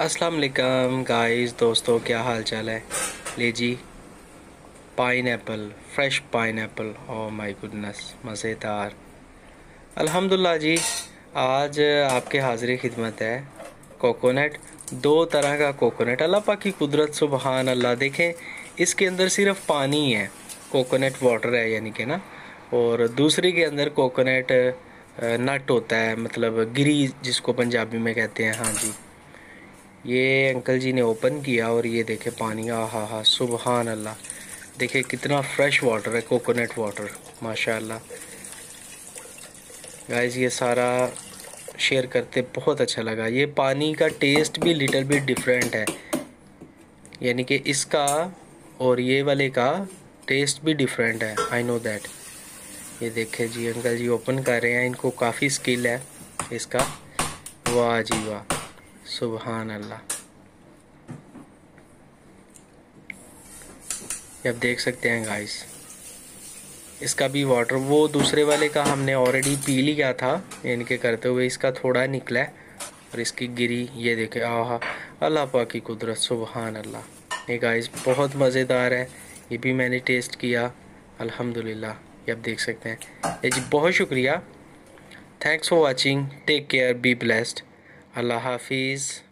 अस्सलाम वालेकुम गाइस, दोस्तों, क्या हाल चाल है? ले जी pineapple fresh pineapple oh my goodness मज़ेदार। अल्हम्दुलिल्लाह जी, आज आपके हाजिर खिदमत है। कोकोनट, दो तरह का कोकोनट। अल्लाह पाक की कुदरत सुबहान अल्लाह देखें, इसके अंदर सिर्फ़ पानी है कोकोनट वाटर है, यानी कि ना। और दूसरे के अंदर कोकोनट नट होता है मतलब गिरी, जिसको पंजाबी में कहते हैं। हाँ जी। ये अंकल जी ने ओपन किया और ये देखे पानी आ हा हा सुबहान अल्लाह देखे कितना फ्रेश वाटर है कोकोनट वाटर माशाल्लाह। गाइस ये सारा शेयर करते बहुत अच्छा लगा। ये पानी का टेस्ट भी लिटिल बिट डिफरेंट है। यानी कि इसका और ये वाले का टेस्ट भी डिफरेंट है। आई नो दैट ये देखे जी, अंकल जी ओपन कर रहे हैं। इनको काफ़ी स्किल है इसका। वाह जी वाह। सुबहान अल्लाह आप देख सकते हैं गाइस इसका भी वाटर वो दूसरे वाले का हमने ऑलरेडी पी लिया था, इनके करते हुए इसका थोड़ा निकला है, और इसकी गिरी, ये देखे, आह, अल्लाह पाक की कुदरत सुबहान अल्लाह ये गाइस बहुत मज़ेदार है, ये भी मैंने टेस्ट किया, अल्हम्दुलिल्लाह। ये आप देख सकते हैं। ये जी, बहुत शुक्रिया। Thanks for watching take care be blessed अल्लाह हाफिज़